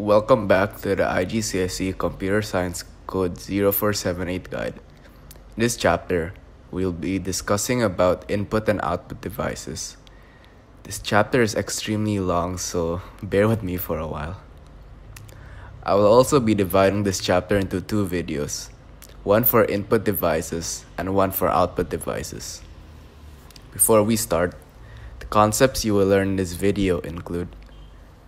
Welcome back to the IGCSE Computer Science Code 0478 guide. In this chapter, we'll be discussing about input and output devices. This chapter is extremely long, so bear with me for a while. I will also be dividing this chapter into two videos, one for input devices and one for output devices. Before we start, the concepts you will learn in this video include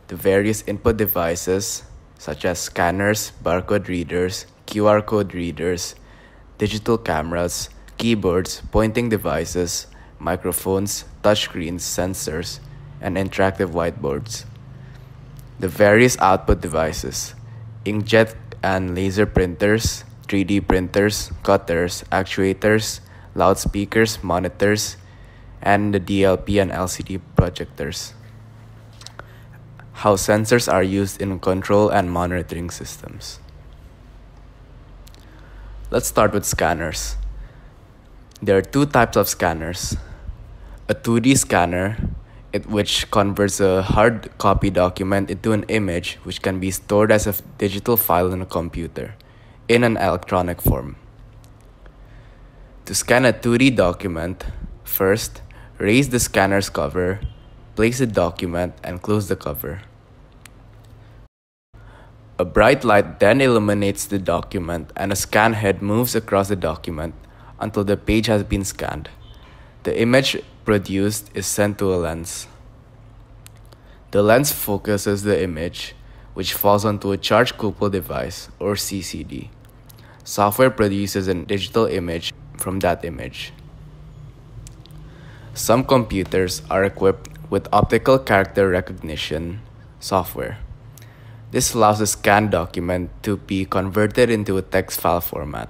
the various input devices such as scanners, barcode readers, QR code readers, digital cameras, keyboards, pointing devices, microphones, touchscreens, sensors, and interactive whiteboards. The various output devices inkjet and laser printers, 3D printers, cutters, actuators, loudspeakers, monitors, and the DLP and LCD projectors. How sensors are used in control and monitoring systems. Let's start with scanners. There are two types of scanners a 2D scanner, it, which converts a hard copy document into an image which can be stored as a digital file in a computer in an electronic form. To scan a 2D document, first, raise the scanner's cover, place the document, and close the cover. A bright light then illuminates the document, and a scan head moves across the document until the page has been scanned. The image produced is sent to a lens. The lens focuses the image, which falls onto a charge coupled device or CCD. Software produces a digital image from that image. Some computers are equipped with optical character recognition software. This allows a scanned document to be converted into a text file format,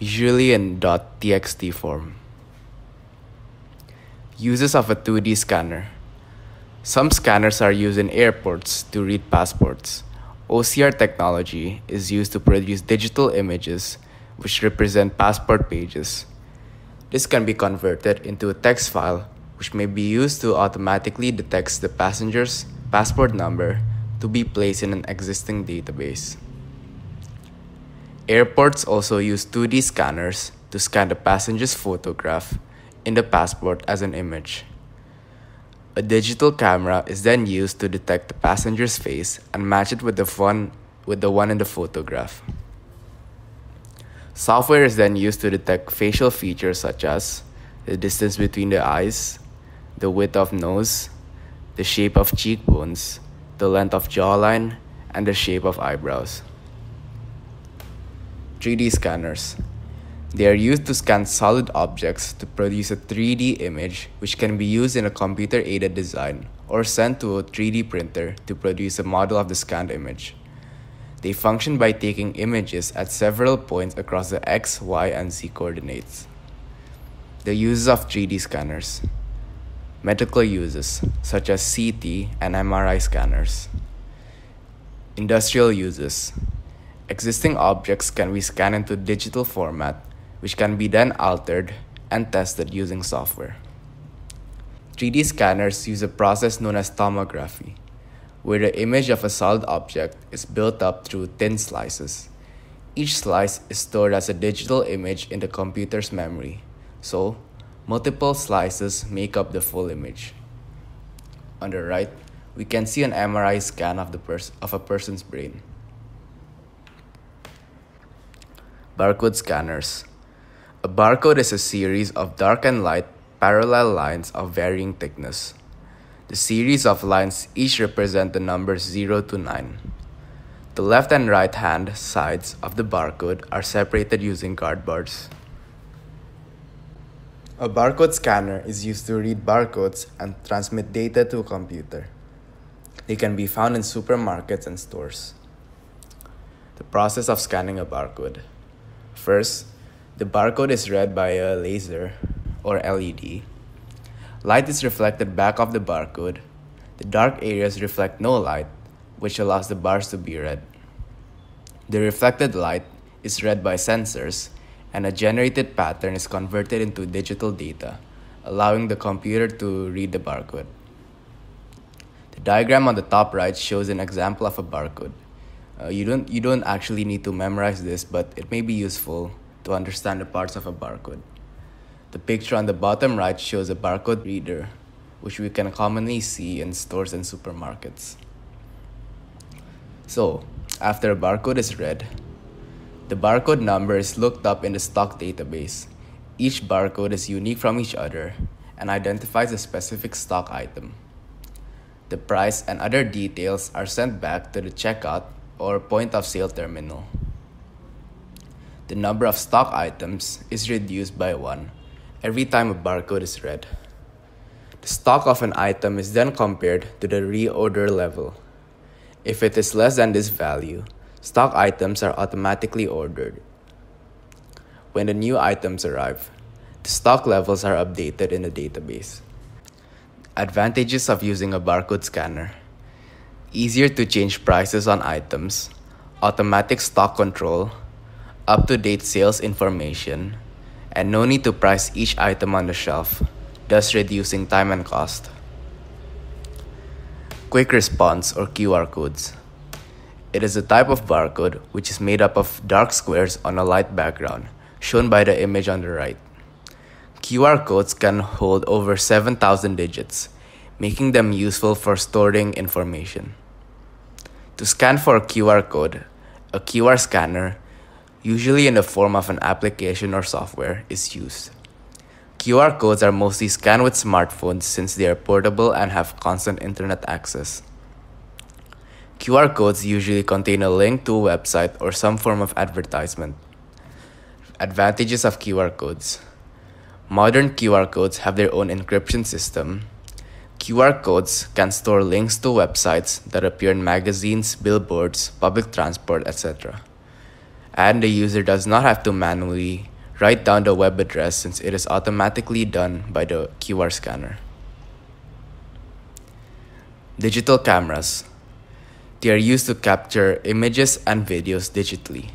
usually in .txt form. Uses of a 2D scanner. Some scanners are used in airports to read passports. OCR technology is used to produce digital images which represent passport pages. This can be converted into a text file which may be used to automatically detect the passenger's passport number to be placed in an existing database. Airports also use 2D scanners to scan the passenger's photograph in the passport as an image. A digital camera is then used to detect the passenger's face and match it with the one, with the one in the photograph. Software is then used to detect facial features such as the distance between the eyes, the width of nose, the shape of cheekbones, the length of jawline, and the shape of eyebrows. 3D scanners. They are used to scan solid objects to produce a 3D image which can be used in a computer aided design or sent to a 3D printer to produce a model of the scanned image. They function by taking images at several points across the x, y, and z coordinates. The uses of 3D scanners medical uses such as CT and MRI scanners. Industrial uses existing objects can be scanned into digital format which can be then altered and tested using software. 3D scanners use a process known as tomography, where the image of a solid object is built up through thin slices. Each slice is stored as a digital image in the computer's memory, so multiple slices make up the full image. On the right, we can see an MRI scan of, the pers- of a person's brain. Barcode scanners. A barcode is a series of dark and light parallel lines of varying thickness. The series of lines each represent the numbers 0 to 9. The left and right hand sides of the barcode are separated using guard bars. A barcode scanner is used to read barcodes and transmit data to a computer. They can be found in supermarkets and stores. The process of scanning a barcode. First, the barcode is read by a laser or LED. Light is reflected back of the barcode. The dark areas reflect no light, which allows the bars to be read. The reflected light is read by sensors, and a generated pattern is converted into digital data, allowing the computer to read the barcode. The diagram on the top right shows an example of a barcode. Uh, you, don't, you don't actually need to memorize this, but it may be useful to understand the parts of a barcode. The picture on the bottom right shows a barcode reader, which we can commonly see in stores and supermarkets. So, after a barcode is read, the barcode number is looked up in the stock database. Each barcode is unique from each other and identifies a specific stock item. The price and other details are sent back to the checkout or point of sale terminal. The number of stock items is reduced by one every time a barcode is read. The stock of an item is then compared to the reorder level. If it is less than this value, stock items are automatically ordered. When the new items arrive, the stock levels are updated in the database. Advantages of using a barcode scanner easier to change prices on items, automatic stock control, up to date sales information, and no need to price each item on the shelf, thus reducing time and cost. Quick response or QR codes. It is a type of barcode which is made up of dark squares on a light background, shown by the image on the right. QR codes can hold over 7,000 digits, making them useful for storing information. To scan for a QR code, a QR scanner, usually in the form of an application or software, is used. QR codes are mostly scanned with smartphones since they are portable and have constant internet access. QR codes usually contain a link to a website or some form of advertisement. Advantages of QR codes Modern QR codes have their own encryption system. QR codes can store links to websites that appear in magazines, billboards, public transport, etc. And the user does not have to manually write down the web address since it is automatically done by the QR scanner. Digital cameras. They are used to capture images and videos digitally.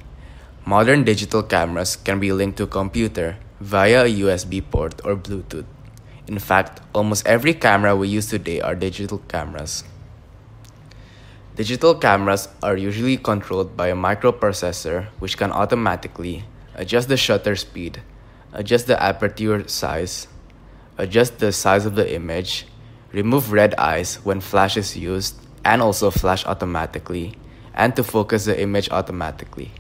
Modern digital cameras can be linked to a computer via a USB port or Bluetooth. In fact, almost every camera we use today are digital cameras. Digital cameras are usually controlled by a microprocessor which can automatically adjust the shutter speed, adjust the aperture size, adjust the size of the image, remove red eyes when flash is used, and also flash automatically, and to focus the image automatically.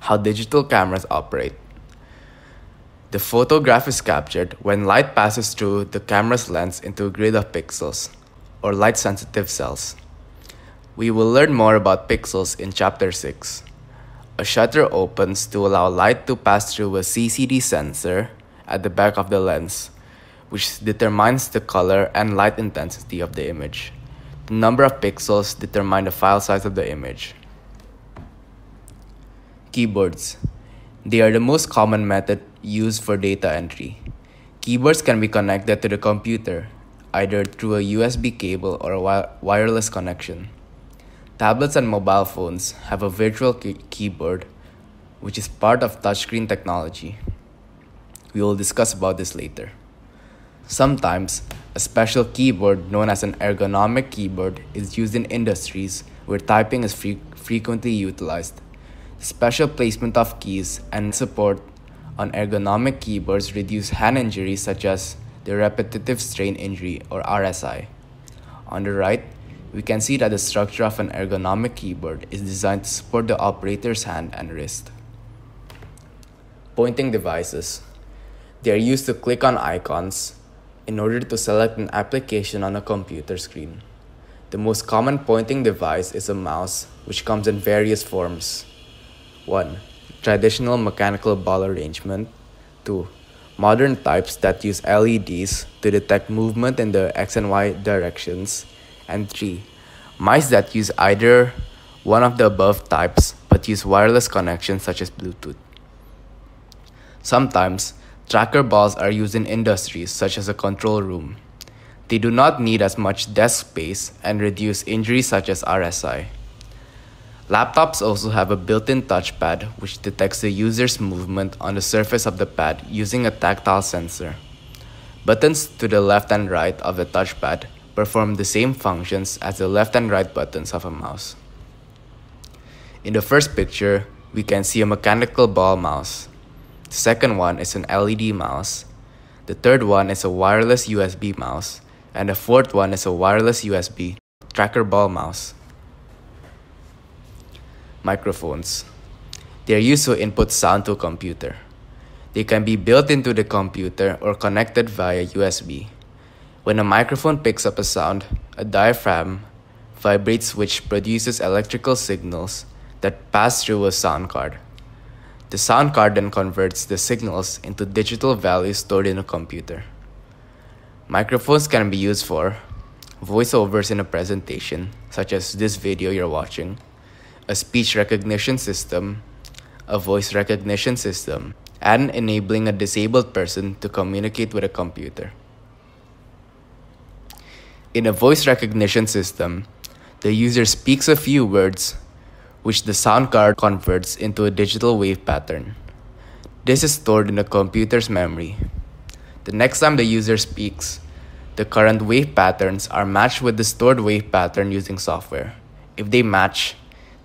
How digital cameras operate. The photograph is captured when light passes through the camera's lens into a grid of pixels, or light sensitive cells. We will learn more about pixels in Chapter 6. A shutter opens to allow light to pass through a CCD sensor at the back of the lens, which determines the color and light intensity of the image. Number of pixels determine the file size of the image. Keyboards. They are the most common method used for data entry. Keyboards can be connected to the computer, either through a USB cable or a wi- wireless connection. Tablets and mobile phones have a virtual key- keyboard, which is part of touchscreen technology. We will discuss about this later. Sometimes, a special keyboard known as an ergonomic keyboard is used in industries where typing is fre- frequently utilized. The Special placement of keys and support on ergonomic keyboards reduce hand injuries such as the repetitive strain injury or RSI. On the right, we can see that the structure of an ergonomic keyboard is designed to support the operator's hand and wrist. Pointing devices. They are used to click on icons in order to select an application on a computer screen. The most common pointing device is a mouse, which comes in various forms. 1. Traditional mechanical ball arrangement. 2. Modern types that use LEDs to detect movement in the X and Y directions. And 3. Mice that use either one of the above types but use wireless connections such as Bluetooth. Sometimes, tracker balls are used in industries such as a control room. They do not need as much desk space and reduce injuries such as RSI. Laptops also have a built-in touchpad which detects the user's movement on the surface of the pad using a tactile sensor. Buttons to the left and right of the touchpad perform the same functions as the left and right buttons of a mouse. In the first picture, we can see a mechanical ball mouse. The second one is an LED mouse. The third one is a wireless USB mouse. And the fourth one is a wireless USB tracker ball mouse. Microphones. They are used to input sound to a computer. They can be built into the computer or connected via USB. When a microphone picks up a sound, a diaphragm vibrates which produces electrical signals that pass through a sound card. The sound card then converts the signals into digital values stored in a computer. Microphones can be used for voiceovers in a presentation, such as this video you're watching, a speech recognition system, a voice recognition system, and enabling a disabled person to communicate with a computer. In a voice recognition system, the user speaks a few words, which the sound card converts into a digital wave pattern. This is stored in the computer's memory. The next time the user speaks, the current wave patterns are matched with the stored wave pattern using software. If they match,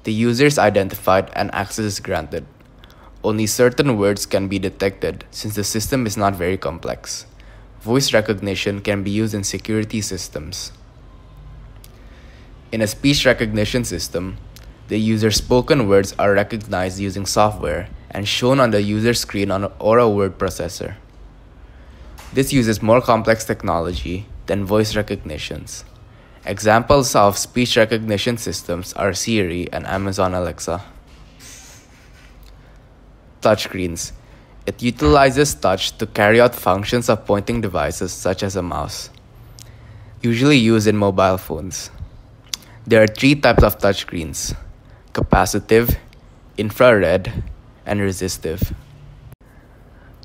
the user is identified and access is granted. Only certain words can be detected since the system is not very complex. Voice recognition can be used in security systems. In a speech recognition system, the user's spoken words are recognized using software and shown on the user screen on or a word processor. This uses more complex technology than voice recognitions. Examples of speech recognition systems are Siri and Amazon Alexa. Touchscreens it utilizes touch to carry out functions of pointing devices such as a mouse, usually used in mobile phones. There are three types of touchscreens capacitive, infrared, and resistive.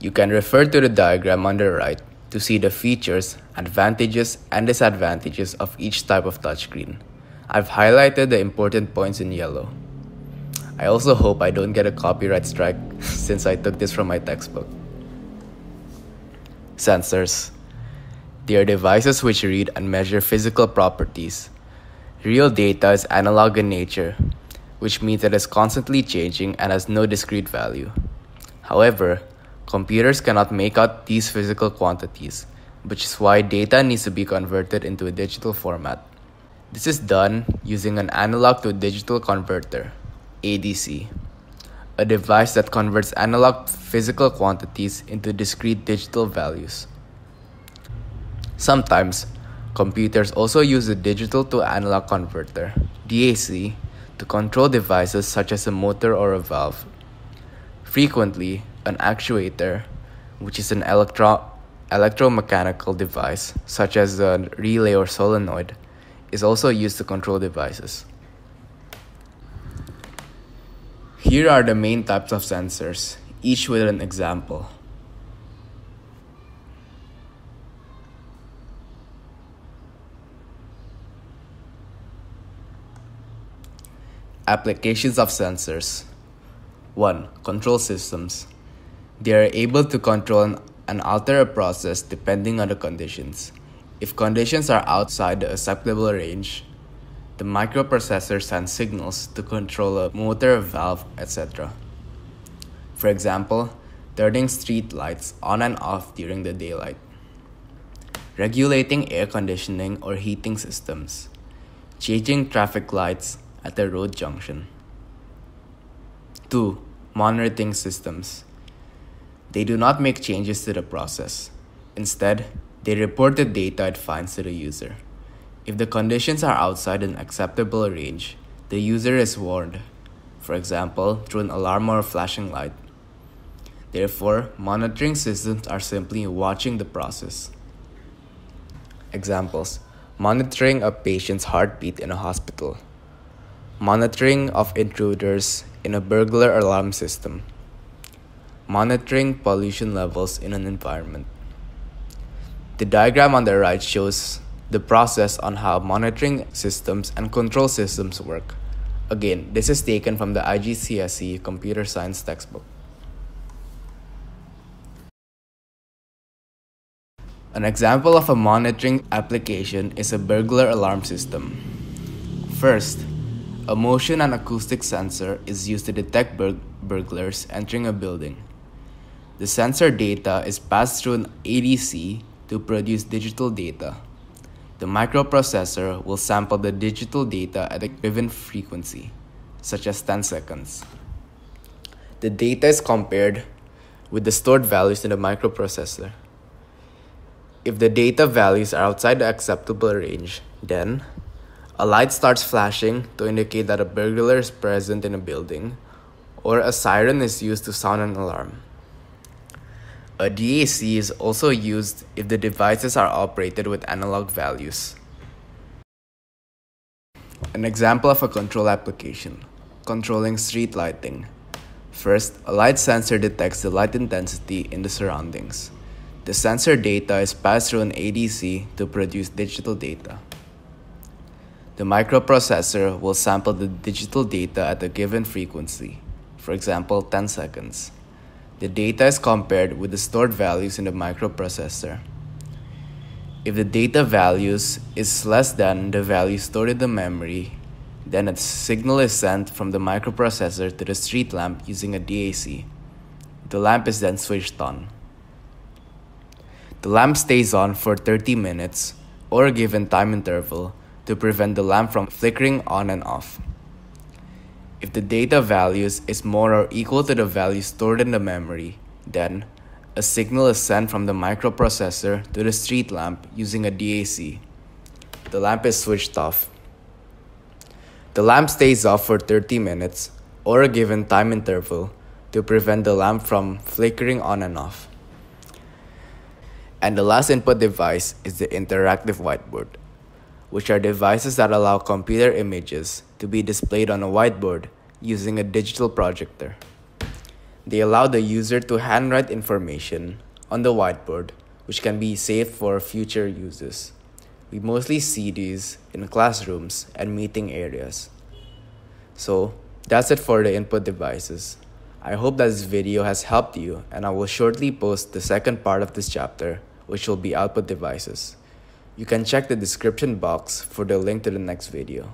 You can refer to the diagram on the right to see the features, advantages, and disadvantages of each type of touchscreen. I've highlighted the important points in yellow. I also hope I don't get a copyright strike since I took this from my textbook. Sensors. They are devices which read and measure physical properties. Real data is analog in nature, which means it is constantly changing and has no discrete value. However, computers cannot make out these physical quantities, which is why data needs to be converted into a digital format. This is done using an analog to digital converter. ADC, a device that converts analog physical quantities into discrete digital values. Sometimes, computers also use a digital to analog converter, DAC, to control devices such as a motor or a valve. Frequently, an actuator, which is an electro- electromechanical device, such as a relay or solenoid, is also used to control devices. Here are the main types of sensors, each with an example. Applications of sensors 1. Control systems. They are able to control and alter a process depending on the conditions. If conditions are outside the acceptable range, the microprocessor sends signals to control a motor, valve, etc. For example, turning street lights on and off during the daylight. Regulating air conditioning or heating systems. Changing traffic lights at a road junction. 2. Monitoring systems. They do not make changes to the process. Instead, they report the data it finds to the user. If the conditions are outside an acceptable range, the user is warned, for example, through an alarm or a flashing light. Therefore, monitoring systems are simply watching the process. Examples Monitoring a patient's heartbeat in a hospital, monitoring of intruders in a burglar alarm system, monitoring pollution levels in an environment. The diagram on the right shows the process on how monitoring systems and control systems work. Again, this is taken from the IGCSE Computer Science textbook. An example of a monitoring application is a burglar alarm system. First, a motion and acoustic sensor is used to detect bur- burglars entering a building. The sensor data is passed through an ADC to produce digital data. The microprocessor will sample the digital data at a given frequency, such as 10 seconds. The data is compared with the stored values in the microprocessor. If the data values are outside the acceptable range, then a light starts flashing to indicate that a burglar is present in a building, or a siren is used to sound an alarm. A DAC is also used if the devices are operated with analog values. An example of a control application controlling street lighting. First, a light sensor detects the light intensity in the surroundings. The sensor data is passed through an ADC to produce digital data. The microprocessor will sample the digital data at a given frequency, for example, 10 seconds. The data is compared with the stored values in the microprocessor. If the data values is less than the value stored in the memory, then a signal is sent from the microprocessor to the street lamp using a DAC. The lamp is then switched on. The lamp stays on for 30 minutes or a given time interval to prevent the lamp from flickering on and off. If the data values is more or equal to the value stored in the memory, then a signal is sent from the microprocessor to the street lamp using a DAC. The lamp is switched off. The lamp stays off for 30 minutes or a given time interval to prevent the lamp from flickering on and off. And the last input device is the interactive whiteboard, which are devices that allow computer images to be displayed on a whiteboard using a digital projector. They allow the user to handwrite information on the whiteboard, which can be saved for future uses. We mostly see these in classrooms and meeting areas. So, that's it for the input devices. I hope that this video has helped you, and I will shortly post the second part of this chapter, which will be output devices. You can check the description box for the link to the next video.